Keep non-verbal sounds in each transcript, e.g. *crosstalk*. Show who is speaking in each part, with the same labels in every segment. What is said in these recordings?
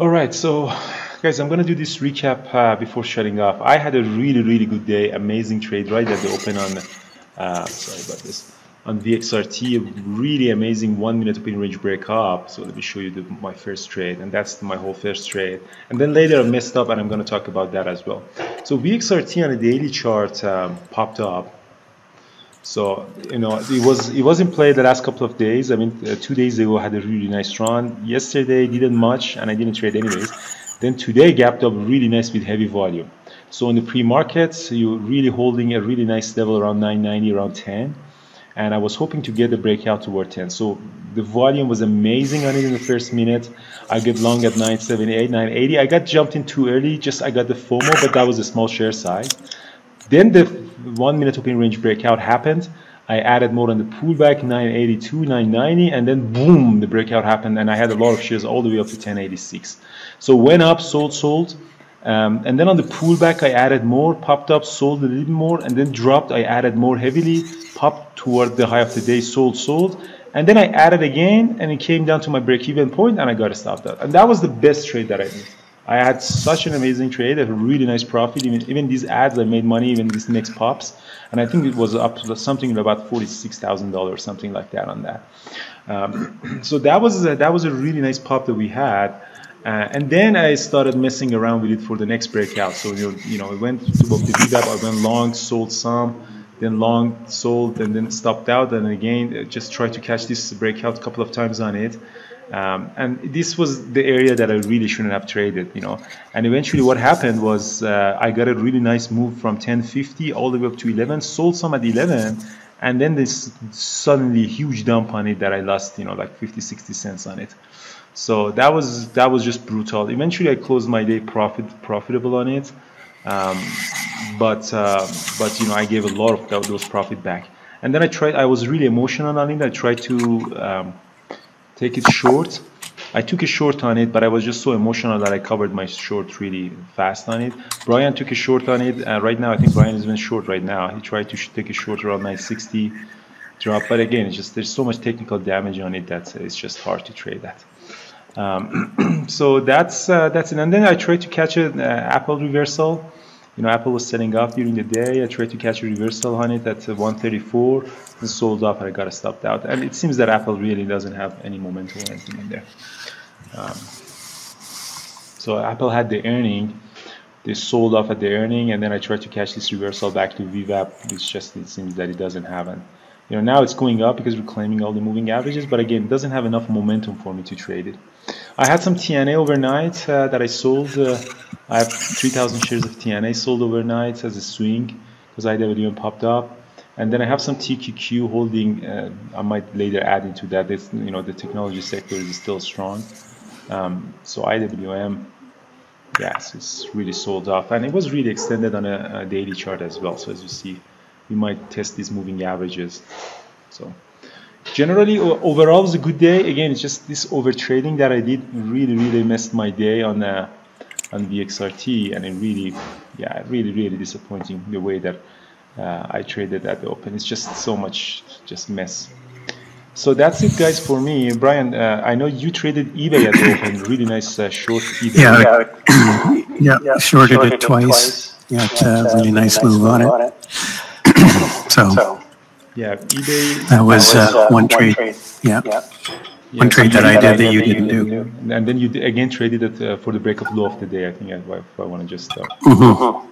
Speaker 1: All right, so guys, I'm gonna do this recap uh, before shutting off. I had a really, really good day, amazing trade right at the open on, uh, sorry about this, on VXRT, really amazing one minute open range break up. So let me show you the, my first trade, and that's my whole first trade. And then later I messed up, and I'm gonna talk about that as well. So VXRT on a daily chart um, popped up. So you know it was it was in play the last couple of days. I mean, uh, two days ago had a really nice run. Yesterday didn't much, and I didn't trade anyways. Then today gapped up really nice with heavy volume. So in the pre-markets, you're really holding a really nice level around 990, around 10. And I was hoping to get the breakout toward 10. So the volume was amazing on it in the first minute. I get long at 978, 980. I got jumped in too early. Just I got the FOMO, but that was a small share size. Then the one minute open range breakout happened. I added more on the pullback, 982, 990, and then boom, the breakout happened, and I had a lot of shares all the way up to 1086. So went up, sold, sold, um, and then on the pullback, I added more, popped up, sold a little more, and then dropped. I added more heavily, popped toward the high of the day, sold, sold, and then I added again, and it came down to my break-even point, and I got to stop that. And that was the best trade that I did. I had such an amazing trade, a really nice profit. Even, even these ads, I made money. Even this next pops, and I think it was up to something about forty-six thousand dollars, something like that on that. Um, *clears throat* so that was a, that was a really nice pop that we had. Uh, and then I started messing around with it for the next breakout. So you know, you know, I went to the VWAP, I went long, sold some, then long, sold, and then stopped out. And again, just tried to catch this breakout a couple of times on it. Um, and this was the area that I really shouldn't have traded, you know. And eventually, what happened was uh, I got a really nice move from 1050 all the way up to 11, sold some at 11, and then this suddenly huge dump on it that I lost, you know, like 50, 60 cents on it. So that was that was just brutal. Eventually, I closed my day profit profitable on it, um, but uh, but you know I gave a lot of those profit back. And then I tried. I was really emotional on it. I tried to um, take it short. I took a short on it, but I was just so emotional that I covered my short really fast on it. Brian took a short on it. Uh, right now, I think Brian is even short right now. He tried to take a short around 960 drop, but again, just there's so much technical damage on it that it's just hard to trade that. Um, *clears throat* so that's uh, that's it. And then I tried to catch an uh, Apple reversal. You know, Apple was setting up during the day. I tried to catch a reversal on it at 134 and sold off, and I got it stopped out. And it seems that Apple really doesn't have any momentum or anything in there. Um, so Apple had the earning, they sold off at the earning, and then I tried to catch this reversal back to VWAP. It's just it seems that it doesn't have an. You know, now it's going up because we're claiming all the moving averages, but again, it doesn't have enough momentum for me to trade it. I had some TNA overnight uh, that I sold. Uh, I have 3,000 shares of TNA sold overnight as a swing because IWM popped up. And then I have some TQQ holding. Uh, I might later add into that. You know, the technology sector is still strong. Um, so IWM, yes, it's really sold off. And it was really extended on a, a daily chart as well. So as you see, we might test these moving averages. So generally overall it was a good day. Again it's just this over trading that I did really really messed my day on uh, on VXRT and it really yeah really really disappointing the way that uh, I traded at the open. It's just so much just mess. So that's it guys for me. Brian uh, I know you traded eBay at the open. Really nice uh, short eBay.
Speaker 2: Yeah yeah, yeah shorted, shorted it twice, twice. yeah it's a really nice move on it *clears throat* so
Speaker 1: yeah, eBay.
Speaker 2: That was, that was uh, uh, one, one trade. trade. Yeah. yeah. One yeah, trade that I did that you didn't do.
Speaker 1: And then you again traded it uh, for the break of low of the day. I think I, I want to just. Uh,
Speaker 2: mm-hmm.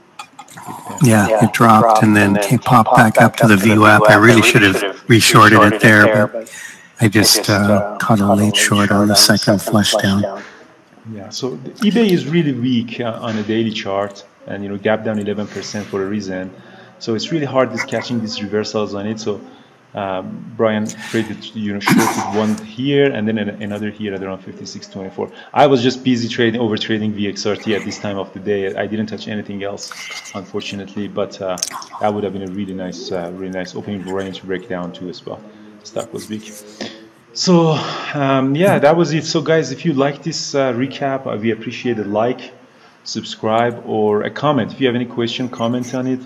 Speaker 2: Yeah, yeah, it dropped, dropped and then, and then popped back, back up to the VWAP. I really should have reshorted it there, but I just uh, uh, caught a late short on the second flush down.
Speaker 1: Yeah, so eBay is really weak uh, on a daily chart, and you know, gap down 11% for a reason. So it's really hard just catching these reversals on it. So um, Brian traded, you know, shorted one here and then another here at around 56.24. I was just busy trading, over trading VXRT at this time of the day. I didn't touch anything else, unfortunately, but uh, that would have been a really nice, uh, really nice opening range breakdown too as well. Stock was big. So um, yeah, that was it. So guys, if you like this uh, recap, uh, we appreciate a like, subscribe, or a comment. If you have any question, comment on it.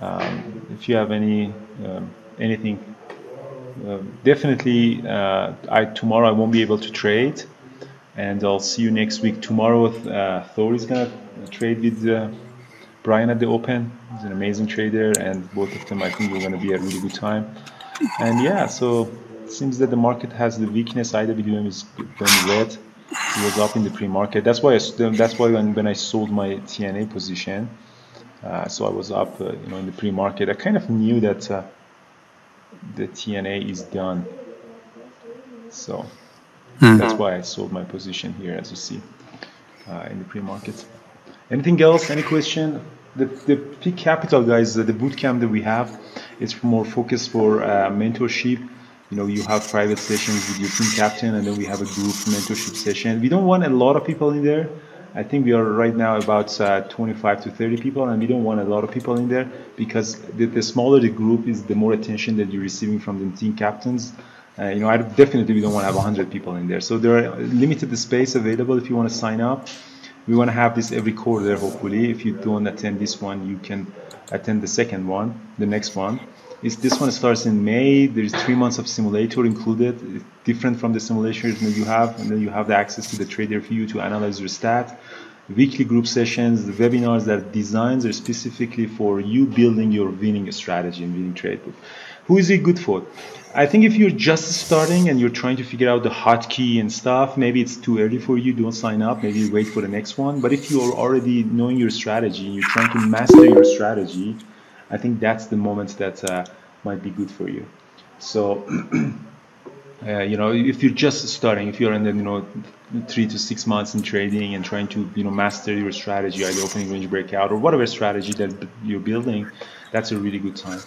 Speaker 1: Um, if you have any um, anything, uh, definitely uh, I tomorrow I won't be able to trade, and I'll see you next week. Tomorrow, uh, Thor is gonna trade with uh, Brian at the Open. He's an amazing trader, and both of them, I think, we're gonna be a really good time. And yeah, so it seems that the market has the weakness. IWM is going red. It was up in the pre-market. That's why I, that's why when, when I sold my TNA position, so I was up, uh, you know, in the pre-market. I kind of knew that uh, the TNA is done. So Mm. That's why I sold my position here, as you see, uh, in the pre-market. Anything else? Any question? The, the peak capital, guys, the boot camp that we have is more focused for uh, mentorship. You know, you have private sessions with your team captain, and then we have a group mentorship session. We don't want a lot of people in there. I think we are right now about uh, 25 to 30 people, and we don't want a lot of people in there because the, the smaller the group is, the more attention that you're receiving from the team captains. Uh, you know, I definitely we don't want to have 100 people in there. So there are limited space available if you want to sign up. We want to have this every quarter, hopefully. If you don't attend this one, you can attend the second one, the next one. Is this one starts in May. There's three months of simulator included, it's different from the simulations that you have, and then you have the access to the TraderVue to analyze your stat. Weekly group sessions, the webinars that designs are specifically for you building your winning strategy and winning trade book. Who is it good for? I think if you're just starting and you're trying to figure out the hotkey and stuff, maybe it's too early for you. Don't sign up. Maybe wait for the next one. But if you're already knowing your strategy and you're trying to master your strategy, I think that's the moment that uh, might be good for you. So, *clears throat* uh, you know, if you're just starting, if you're in the you know three to six months in trading and trying to you know master your strategy, either opening range breakout or whatever strategy that you're building, that's a really good time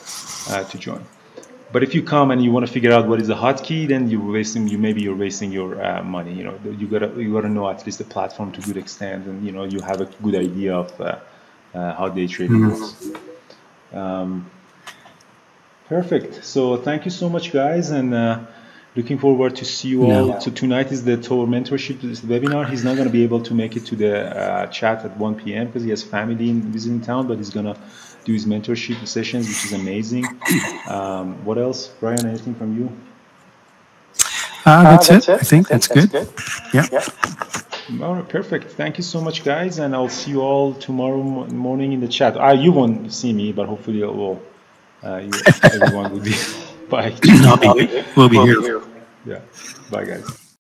Speaker 1: uh, to join. But if you come and you want to figure out what is a hotkey, then you're wasting. You maybe you're wasting your uh, money. You know, you gotta you gotta know at least the platform to good extent, and you know you have a good idea of uh, uh, how day trading mm -hmm. works. Um, perfect. So thank you so much, guys, and uh, looking forward to see you all. No. So tonight is the Thor mentorship webinar. He's not gonna be able to make it to the uh, chat at 1 p.m. because he has family in visiting town, but he's gonna do his mentorship sessions, which is amazing. Um, what else, Brian? Anything from you?
Speaker 2: Uh, that's, uh, that's it. it. I think that's, that's good. good. Yeah.
Speaker 1: yeah. All right, perfect. Thank you so much, guys, and I'll see you all tomorrow morning in the chat. Uh, you won't see me, but hopefully, will, uh, you, everyone will be. *laughs* Bye. *clears throat*
Speaker 2: I'll be, we'll be here.
Speaker 1: Yeah. Bye, guys.